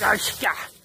Rashka.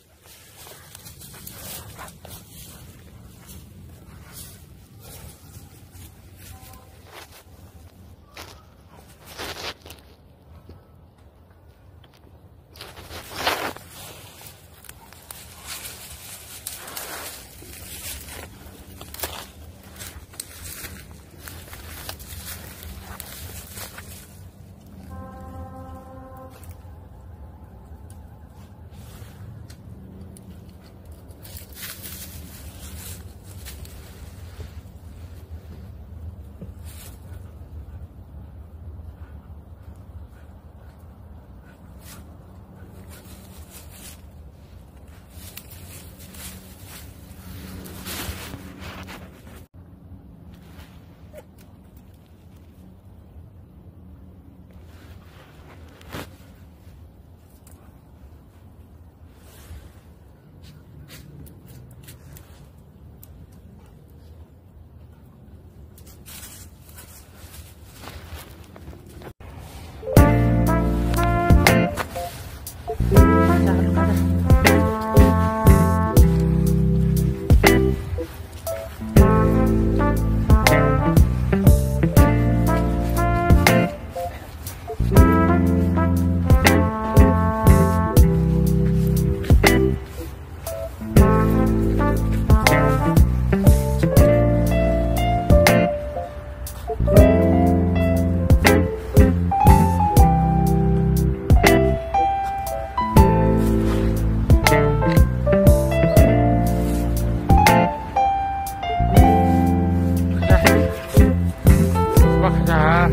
à